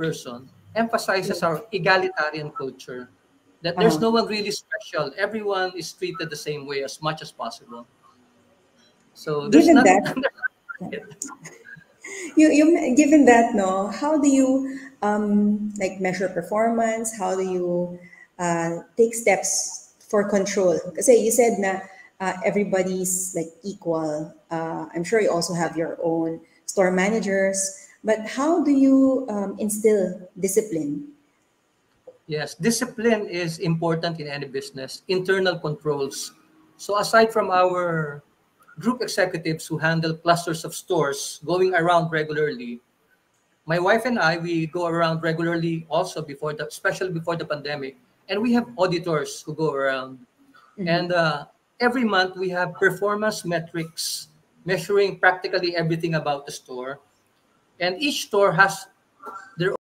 person emphasizes our egalitarian culture. That there's Uh-huh. no one really special. Everyone is treated the same way as much as possible. So Given not, that- You, you given that no, how do you um, like measure performance? How do you uh, take steps for control? Kasi you said na uh, everybody's like equal. Uh, I'm sure you also have your own store managers. But how do you um, instill discipline? Yes, discipline is important in any business. Internal controls. So aside from our group executives who handle clusters of stores going around regularly, my wife and I we go around regularly also before the especially before the pandemic, and we have auditors who go around. And uh, every month we have performance metrics measuring practically everything about the store. And each store has their